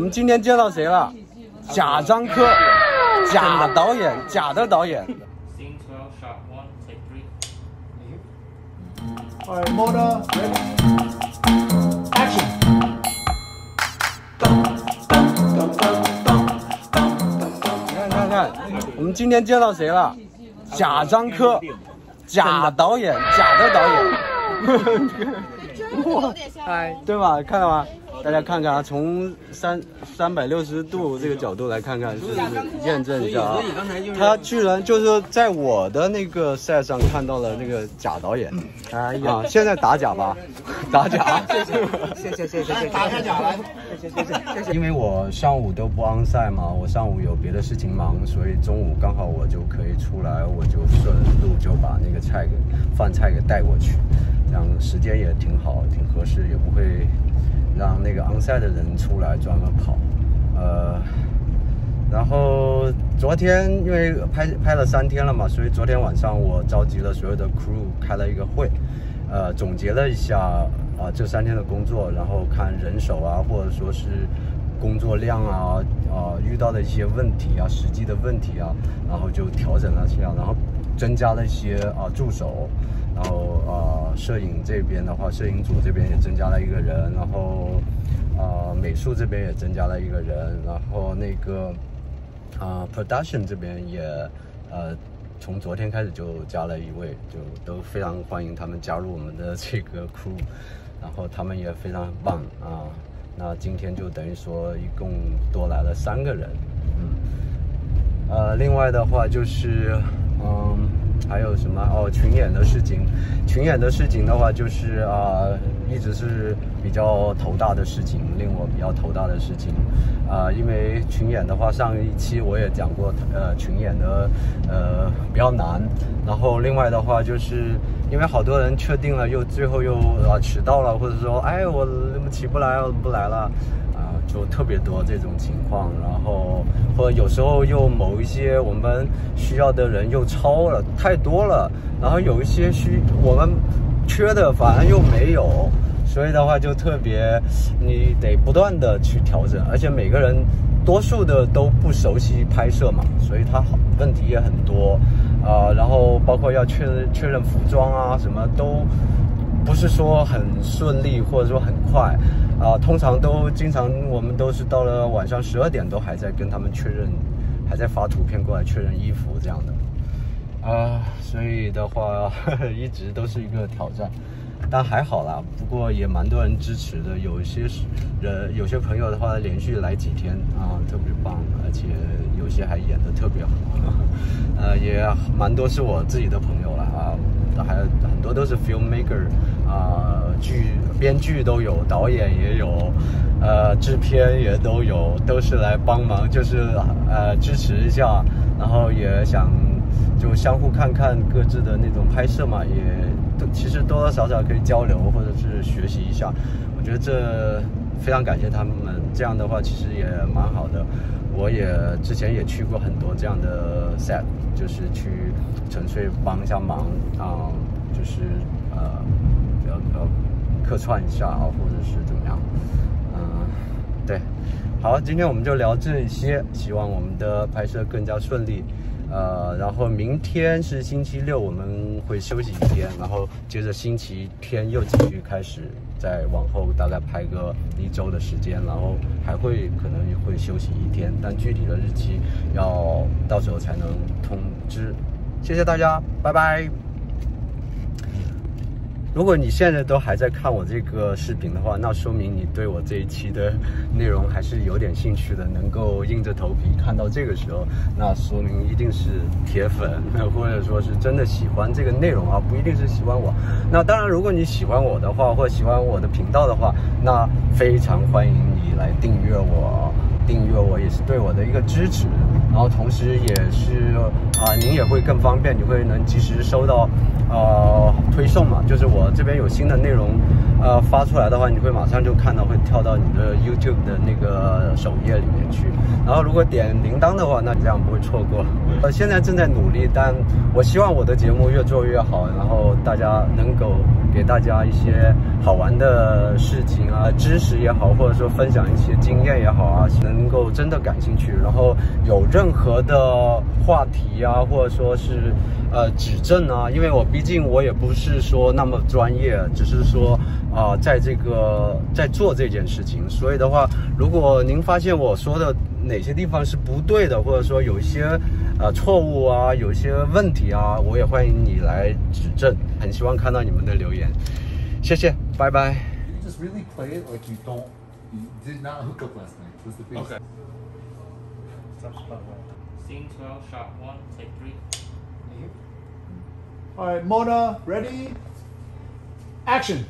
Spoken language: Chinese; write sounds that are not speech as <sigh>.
们今天见到谁了？贾樟柯，贾导演，贾的导演。Scene 12, shot 1, take 3. Alright, motor, ready, action. 看看看，我们今天见到谁了？贾樟柯，贾导演，贾的导演。<laughs> 哇，嗨，对吧？看到吗？大家看看啊，从三三百六十度这个角度来看看，是不是验证一下啊？他居然就是在我的那个赛上看到了那个假导演，哎呀，现在打假吧，打假，谢谢谢谢谢谢，打下假来，谢谢谢谢谢谢。因为我上午都不 on 赛嘛，我上午有别的事情忙，所以中午刚好我就可以出来，我就顺路就把那个菜给饭菜给带过去，这样时间也挺好，挺合适，也不会那个 on 赛的人出来专门跑。呃，然后昨天因为拍拍了三天了嘛，所以昨天晚上我召集了所有的 crew 开了一个会，呃，总结了一下啊、这三天的工作，然后看人手啊，或者说是工作量啊，啊、遇到的一些问题啊，实际的问题啊，然后就调整了这样，然后增加了一些啊、助手，然后啊、摄影这边的话，摄影组这边也增加了一个人，然后啊、美术这边也增加了一个人，然后那个啊、production 这边也呃从昨天开始就加了一位，就都非常欢迎他们加入我们的这个 crew，然后他们也非常棒啊。那今天就等于说一共多来了三个人，嗯。呃，另外的话就是，嗯，还有什么哦？群演的事情，群演的事情的话，就是啊、一直是比较头大的事情，令我比较头大的事情，啊、因为群演的话，上一期我也讲过，呃，群演的呃比较难，然后另外的话就是因为好多人确定了，又最后又啊迟到了，或者说哎我起不来，我不来了。就特别多这种情况，然后或者有时候又某一些我们需要的人又超了太多了，然后有一些需我们缺的反而又没有，所以的话就特别你得不断的去调整，而且每个人多数的都不熟悉拍摄嘛，所以他好问题也很多，啊、然后包括要确认确认服装啊什么都。不是说很顺利，或者说很快，啊、通常都经常我们都是到了晚上十二点都还在跟他们确认，还在发图片过来确认衣服这样的，啊、所以的话 <laughs> 一直都是一个挑战，但还好啦，不过也蛮多人支持的，有些是人，有些朋友的话连续来几天啊、特别棒，而且有些还演得特别好，呃，也蛮多是我自己的朋友了啊。还有很多都是 filmmaker 啊、剧编剧都有，导演也有，呃，制片也都有，都是来帮忙，就是呃支持一下，然后也想就相互看看各自的那种拍摄嘛，也都其实多多少少可以交流或者是学习一下，我觉得这非常感谢他们，这样的话其实也蛮好的。我也之前也去过很多这样的 set，就是去纯粹帮一下忙啊、就是呃呃呃客串一下啊，或者是怎么样，嗯、对，好，今天我们就聊这些，希望我们的拍摄更加顺利。呃，然后明天是星期六，我们会休息一天，然后接着星期天又继续开始，再往后大概拍个一周的时间，然后还会可能会休息一天，但具体的日期要到时候才能通知。谢谢大家，拜拜。如果你现在都还在看我这个视频的话，那说明你对我这一期的内容还是有点兴趣的，能够硬着头皮 <laughs> 看到这个时候，那说明一定是铁粉，或者说是真的喜欢这个内容啊，不一定是喜欢我。那当然，如果你喜欢我的话，或喜欢我的频道的话，那非常欢迎你来订阅我。订阅我，也是对我的一个支持。然后同时也是啊、您也会更方便，你会能及时收到呃推送嘛，就是我这边有新的内容呃发出来的话，你会马上就看到，会跳到你的 YouTube 的那个首页里面去。然后如果点铃铛的话，那你这样不会错过。呃，现在正在努力，但我希望我的节目越做越好，然后大家能够给大家一些好玩的事情啊，知识也好，或者说分享一些经验也好啊，能能够真的感兴趣，然后有任何的话题啊，或者说是呃指正啊，因为我毕竟我也不是说那么专业，只是说啊、在这个在做这件事情，所以的话，如果您发现我说的哪些地方是不对的，或者说有一些呃错误啊，有一些问题啊，我也欢迎你来指正，很希望看到你们的留言，谢谢，拜拜。Really play it like you don't, You did not hook up last night. What's the face? Okay. Scene 12, shot 1, take 3. Alright, Mona, ready? Action!